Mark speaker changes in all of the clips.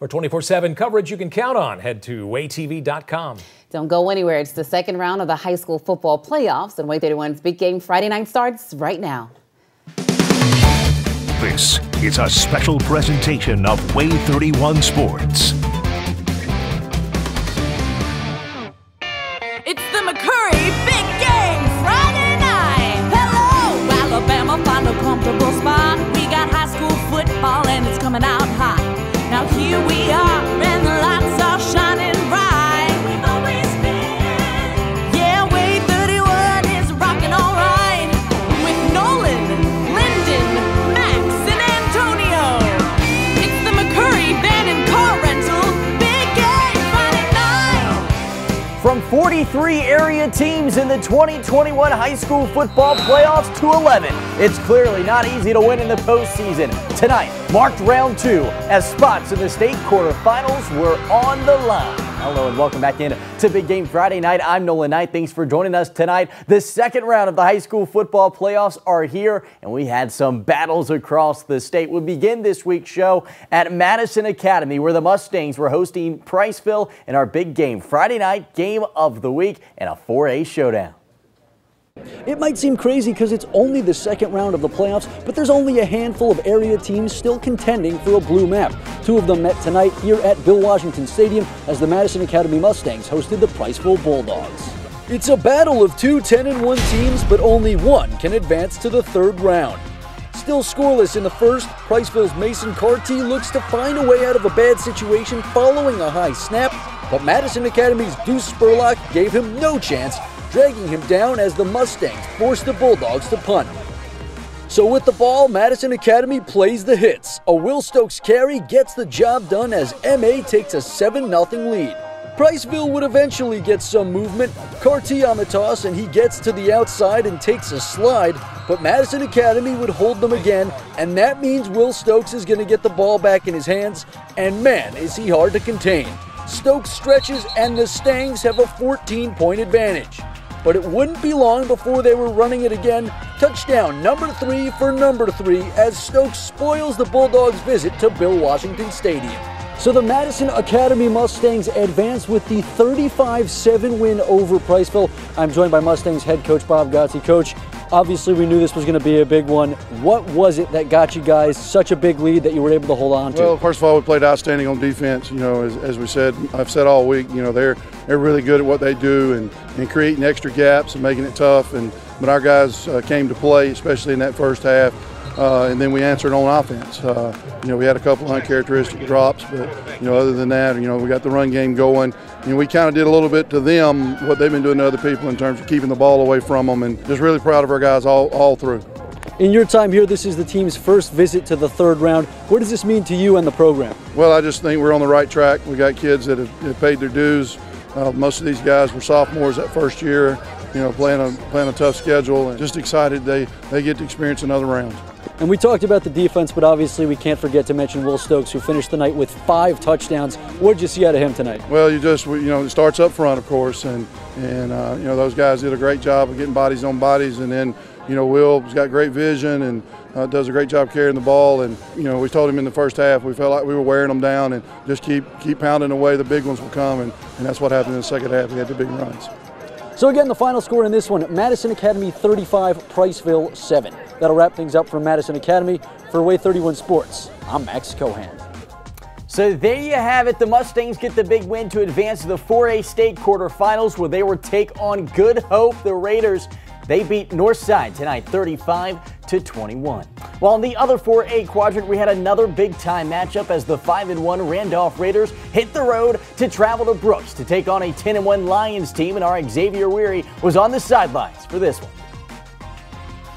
Speaker 1: For 24-7 coverage you can count on, head to waaytv.com.
Speaker 2: Don't go anywhere. It's the second round of the high school football playoffs, and WAAY 31's big game Friday night starts right now.
Speaker 3: This is a special presentation of Way 31 Sports.
Speaker 4: It's the McCurry Big Game Friday night. Hello, Alabama, find a comfortable spot. We got high school football and it's coming out hot. Now here we are,
Speaker 5: Three area teams in the 2021 high school football playoffs to 11. It's clearly not easy to win in the postseason. Tonight marked round two as spots in the state quarterfinals were on the line. Hello and welcome back in to Big Game Friday night. I'm Nolan Knight. Thanks for joining us tonight. The second round of the high school football playoffs are here, and we had some battles across the state. We'll begin this week's show at Madison Academy, where the Mustangs were hosting Priceville in our Big Game Friday night game of the week and a 4A showdown.
Speaker 6: It might seem crazy because it's only the second round of the playoffs, but there's only a handful of area teams still contending for a blue map. Two of them met tonight here at Bill Washington Stadium as the Madison Academy Mustangs hosted the Priceville Bulldogs. It's a battle of two 10 and 1 teams, but only one can advance to the third round. Still scoreless in the first, Priceville's Mason Carty looks to find a way out of a bad situation following a high snap, but Madison Academy's Deuce Spurlock gave him no chance, dragging him down as the Mustangs forced the Bulldogs to punt. So with the ball, Madison Academy plays the hits. A Will Stokes carry gets the job done as MA takes a 7-0 lead. Priceville would eventually get some movement. Carty on the toss and he gets to the outside and takes a slide, but Madison Academy would hold them again, and that means Will Stokes is going to get the ball back in his hands, and man, is he hard to contain. Stokes stretches and the Stangs have a 14 point advantage. But it wouldn't be long before they were running it again. Touchdown number three for number three as Stokes spoils the Bulldogs' visit to Bill Washington Stadium. So the Madison Academy Mustangs advance with the 35-7 win over Priceville. I'm joined by Mustangs head coach Bob Godsey. Coach, obviously we knew this was going to be a big one. What was it that got you guys such a big lead that you were able to hold on to?
Speaker 7: Well, first of all, we played outstanding on defense. You know, as, as we said, I've said all week. You know, they're they're really good at what they do and, and creating extra gaps and making it tough. And but our guys uh, came to play, especially in that first half. Uh, and then we answered on offense. Uh, you know, we had a couple of uncharacteristic drops, but you know, other than that, you know, we got the run game going. And we kind of did a little bit to them what they've been doing to other people in terms of keeping the ball away from them, and just really proud of our guys all, all through.
Speaker 6: In your time here, this is the team's first visit to the third round. What does this mean to you and the program?
Speaker 7: Well, I just think we're on the right track. We got kids that have, have paid their dues. Uh, most of these guys were sophomores that first year, you know, playing a playing a tough schedule, and just excited they they get to experience another round.
Speaker 6: And we talked about the defense, but obviously we can't forget to mention Will Stokes, who finished the night with five touchdowns. What did you see out of him tonight?
Speaker 7: Well, you just you know it starts up front, of course, and and uh, you know those guys did a great job of getting bodies on bodies, and then you know Will's got great vision and uh, does a great job carrying the ball. And you know we told him in the first half we felt like we were wearing them down, and just keep keep pounding away. The big ones will come, and, and that's what happened in the second half. We had the big runs.
Speaker 6: So again, the final score in this one, Madison Academy 35, Priceville 7. That'll wrap things up from Madison Academy. For WAAY 31 Sports, I'm Max Cohan.
Speaker 5: So there you have it. The Mustangs get the big win to advance to the 4A state quarterfinals where they will take on Good Hope. The Raiders, they beat Northside tonight 35 to 21. While in the other 4A quadrant, we had another big time matchup as the 5 and 1 Randolph Raiders hit the road to travel to Brooks to take on a 10 and 1 Lions team and our Xavier Weary was on the sidelines for this one.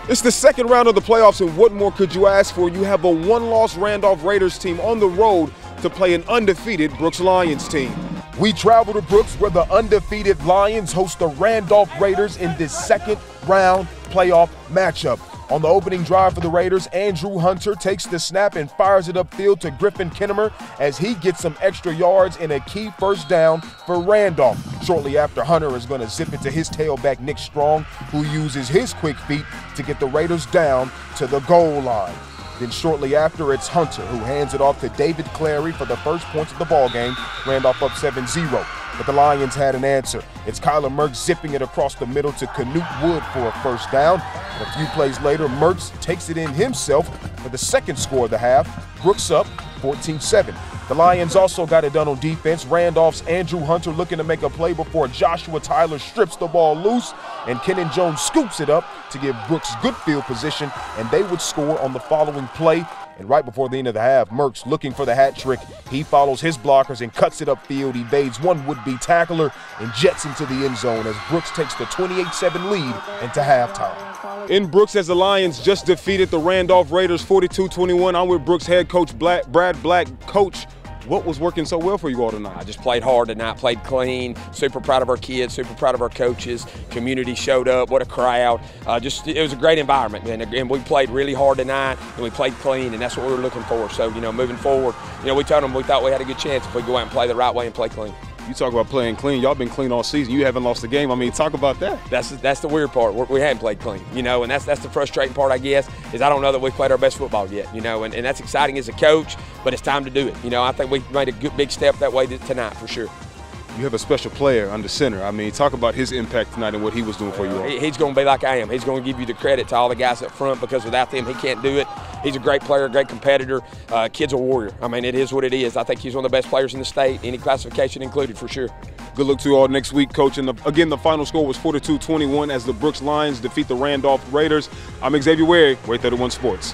Speaker 8: It's the second round of the playoffs, and what more could you ask for? You have a one loss Randolph Raiders team on the road to play an undefeated Brooks Lions team. We travel to Brooks where the undefeated Lions host the Randolph Raiders in this second round playoff matchup. On the opening drive for the Raiders, Andrew Hunter takes the snap and fires it upfield to Griffin Kinnemer as he gets some extra yards and a key first down for Randolph. Shortly after, Hunter is going to zip it to his tailback, Nick Strong, who uses his quick feet to get the Raiders down to the goal line. Then shortly after, it's Hunter who hands it off to David Clary for the first points of the ball game. Randolph up 7-0 but the Lions had an answer. It's Kyler Mertz zipping it across the middle to Canute Wood for a first down. And a few plays later, Mertz takes it in himself for the second score of the half. Brooks up 14-7. The Lions also got it done on defense. Randolph's Andrew Hunter looking to make a play before Joshua Tyler strips the ball loose, and Kenyon Jones scoops it up to give Brooks good field position, and they would score on the following play. And right before the end of the half, Mertz looking for the hat trick. He follows his blockers and cuts it upfield, evades one would-be tackler, and jets into the end zone as Brooks takes the 28-7 lead into halftime. In Brooks as the Lions just defeated the Randolph Raiders 42-21. I'm with Brooks head coach Black, Brad Black. Coach, what was working so well for you all tonight?
Speaker 9: I just played hard tonight, played clean. Super proud of our kids, super proud of our coaches. Community showed up. What a crowd! Uh, just it was a great environment, man. And we played really hard tonight, and we played clean, and that's what we were looking for. So you know, moving forward, you know, we told them we thought we had a good chance if we go out and play the right way and play clean.
Speaker 8: You talk about playing clean. Y'all been clean all season. You haven't lost a game. I mean, talk about that.
Speaker 9: That's that's the weird part. We're, we have not played clean, you know, and that's that's the frustrating part, I guess, is I don't know that we've played our best football yet, you know, and, and that's exciting as a coach, but it's time to do it. You know, I think we made a good big step that way tonight for sure
Speaker 8: you have a special player under center. I mean, talk about his impact tonight and what he was doing for you all.
Speaker 9: He's going to be like I am. He's going to give you the credit to all the guys up front because without them, he can't do it. He's a great player, great competitor. Uh, kid's a warrior. I mean, it is what it is. I think he's one of the best players in the state, any classification included, for sure.
Speaker 8: Good luck to you all next week, Coach. And the, again, the final score was 42-21 as the Brooks Lions defeat the Randolph Raiders. I'm Xavier Wary, WAAY 31 Sports.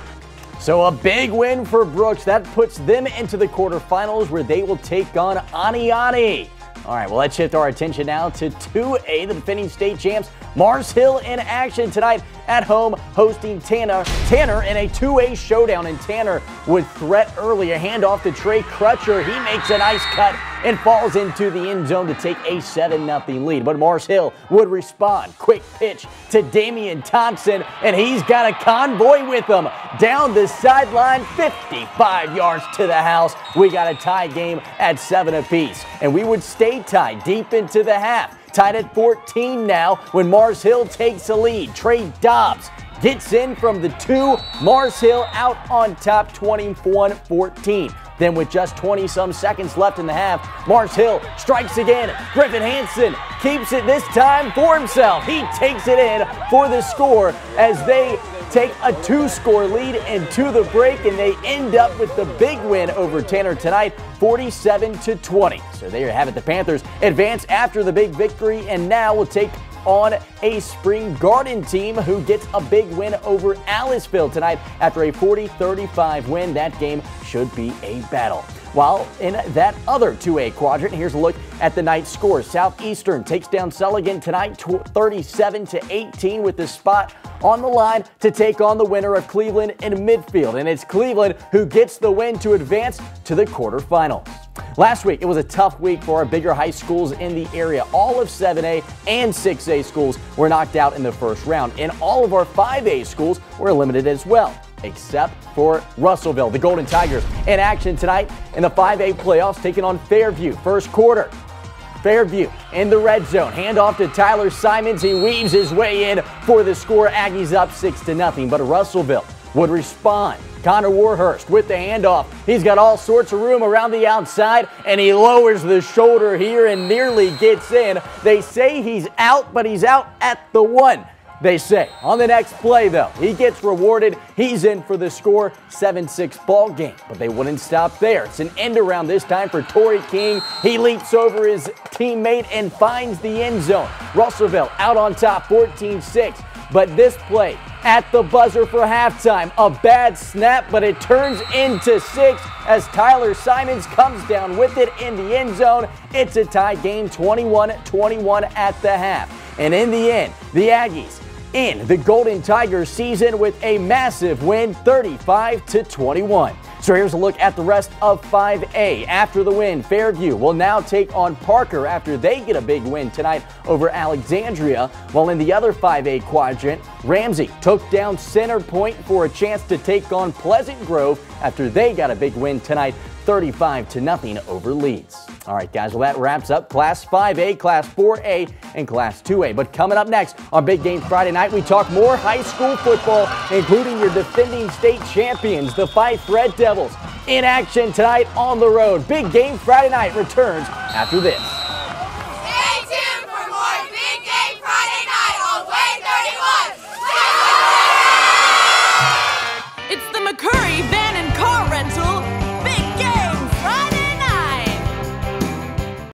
Speaker 5: So a big win for Brooks. That puts them into the quarterfinals where they will take on Aniani. All right, well, let's shift our attention now to 2A, the defending state champs. Mars Hill in action tonight at home, hosting Tanner. Tanner in a 2A showdown, and Tanner would threat early. A handoff to Trey Crutcher. He makes a nice cut and falls into the end zone to take a 7 0 lead. But Mars Hill would respond. Quick pitch to Damian Thompson, and he's got a convoy with him down the sideline, 55 yards to the house. We got a tie game at 7 apiece, and we would stay tied deep into the half. Tied at 14 now when Mars Hill takes the lead. Trey Dobbs gets in from the two. Mars Hill out on top 21 14. Then with just 20 some seconds left in the half, Mars Hill strikes again. Griffin Hanson keeps it this time for himself. He takes it in for the score as they take a two-score lead into the break, and they end up with the big win over Tanner tonight, 47 to 20. So there you have it. The Panthers advance after the big victory, and now will take on a Spring Garden team who gets a big win over Aliceville tonight after a 40-35 win. That game should be a battle. While in that other 2A quadrant, here's a look at the night scores. Southeastern takes down Sulligent tonight 37 to 18 with the spot on the line to take on the winner of Cleveland in midfield. And it's Cleveland who gets the win to advance to the quarterfinals. Last week, it was a tough week for our bigger high schools in the area. All of 7A and 6A schools were knocked out in the first round, and all of our 5A schools were eliminated as well except for Russellville. The Golden Tigers in action tonight in the 5A playoffs, taking on Fairview. First quarter. Fairview in the red zone. Handoff to Tyler Simons. He weaves his way in for the score. Aggies up 6 to nothing. But Russellville would respond. Connor Warhurst with the handoff. He's got all sorts of room around the outside, and he lowers the shoulder here and nearly gets in. They say he's out, but he's out at the one they say. On the next play, though, he gets rewarded. He's in for the score 7 6 ball game. But they wouldn't stop there. It's an end around this time for Torrey King. He leaps over his teammate and finds the end zone. Russellville out on top 14 6. But this play at the buzzer for halftime, a bad snap, but it turns into six as Tyler Simons comes down with it in the end zone. It's a tie game 21 21 at the half. And in the end, the Aggies in the Golden Tigers season with a massive win 35 to 21. So here's a look at the rest of 5A. After the win, Fairview will now take on Parker after they get a big win tonight over Alexandria. While in the other 5A quadrant, Ramsey took down Center Point for a chance to take on Pleasant Grove after they got a big win tonight 35 to nothing over Leeds. All right, guys, well, that wraps up Class 5A, Class 4A, and Class 2A. But coming up next on Big Game Friday night, we talk more high school football, including your defending state champions, the Fyffe Red Devils, in action tonight on the road. Big Game Friday night returns after this.